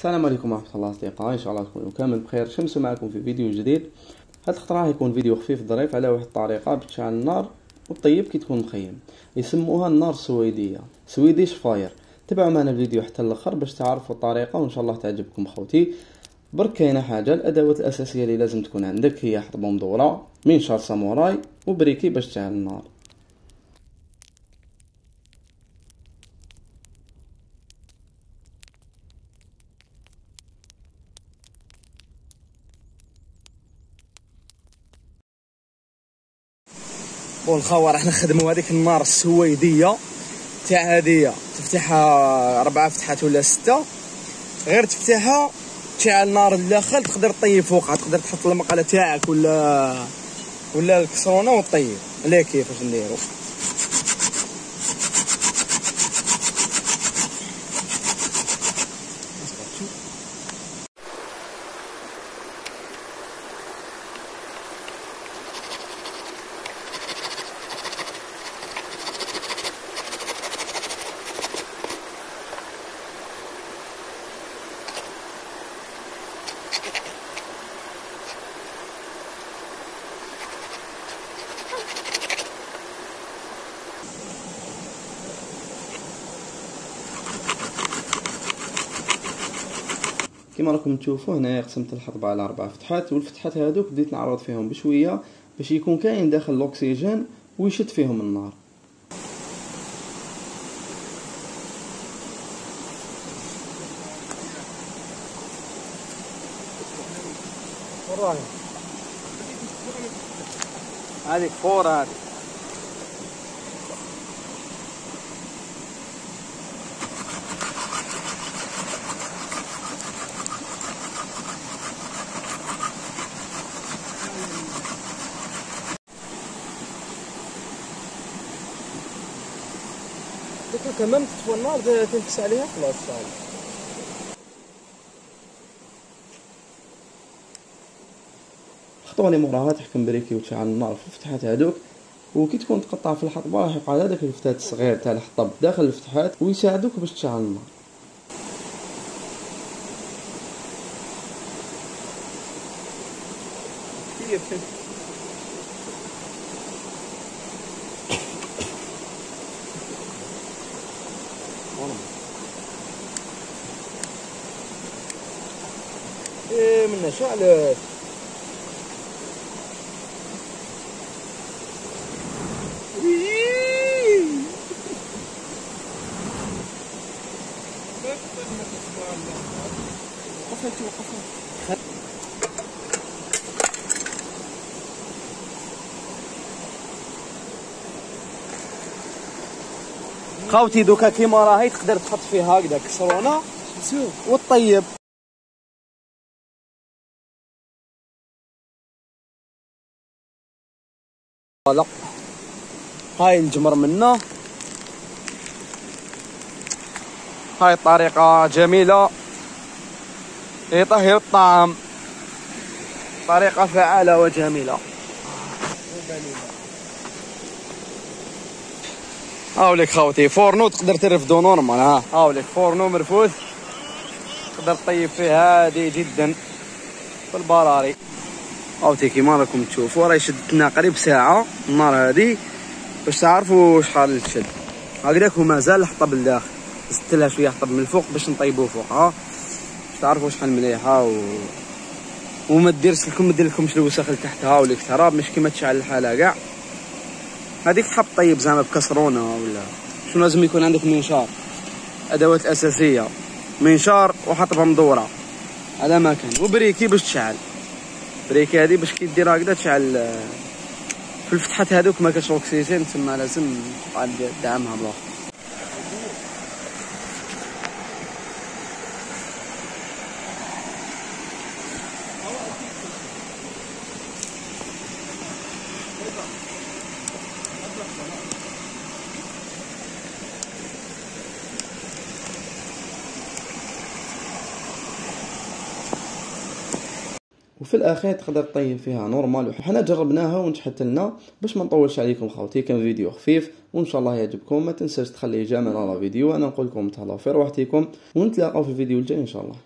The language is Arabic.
السلام عليكم ورحمة الله أصدقائي إن شاء الله تكونوا كامل بخير. شمس معكم في فيديو جديد. هاد الخطرة راح يكون فيديو خفيف ظريف على واحد الطريقة باش تشعل النار وطيب كي تكون مخيم. يسموها النار السويدية. Swedish fire تابعوا معنا الفيديو حتى الأخر باش تعرفوا الطريقة وإن شاء الله تعجبكم خوتي. برك كاينة حاجة الأدوات الأساسية اللي لازم تكون عندك هي حطبه مدوره منشار ساموراي و briquet باش تشعل النار. بون الخوار راح نخدموا هذيك النار السويدية. تاع هذه تفتحها اربعه فتحات ولا ستة. غير تفتحها تشعل النار الداخل تقدر تطيب فوقها تقدر تحط المقله تاعك ولا ولا الكسرونة وطيب لا كيفاش نديرو. كما راكم تشوفوا هنايا قسمت الحطبة على أربع فتحات والفتحات هذوك بديت نعرض فيهم بشوية باش يكون كاين داخل الأكسجين ويشد فيهم النار. هذيك فور هذيك كمان تطفى النار تنفس عليها. خلاص صافي الخطوه اللي موراها تحكم بريكي وتشعل النار في الفتحات هذوك وكي تكون تقطع في الحطبه راح يقعد هذاك الفتات الصغير تاع الحطب داخل الفتحات ويساعدوك باش تشعل النار. إيه منا شعلت وقفت وقفت خاوتي دوكا كيما راهي تقدر تحط فيها هكذا كسرونه وتطيب لا هاي الجمر منه. هاي طريقة جميلة. لطهي الطعام. طريقة فعالة وجميلة. هاوليك خوتي fourneau تقدر ترفدو normal ها هاوليك fourneau مرفود تقدر تطيب فيه هادي جدا. في البراري. خاوتي كيما راكم تشوفوا. راهي شدتنا قريب ساعة النار هادي. باش تعرفوا شحال تشد هكذاك ومازال الحطب لداخل. زدت لها شوية حطب من الفوق باش نطيبوه فوق ها. باش تعرفوا شحال مليحة و وما ديرش لكم ما دير لكمش الوسخ لتحت ها ولا تراب مش كيما تشعل الحالة كاع. هذيك تحب طيب زعما بكسرونة ولا شنو لازم يكون عندك منشار. أدوات أساسية. منشار وحطبه مدورة. هذا ما كان. و briquet باش تشعل. briquet هذه باش كي دير هكذا تشعل في الفتحات هذوك ما كاش اوكسيجين تما لازم تقعد دعمها بالاخر وفي الاخير تقدر تطيب فيها نورمال وحنا جربناها ونجحت لنا باش ما نطولش عليكم خوتي. كان فيديو خفيف وإن شاء الله يعجبكم. ما تنساش تخلي جامل على الفيديو أنا نقول لكم تهلاو في روحتكم ونتلاقاو في الفيديو الجاي إن شاء الله.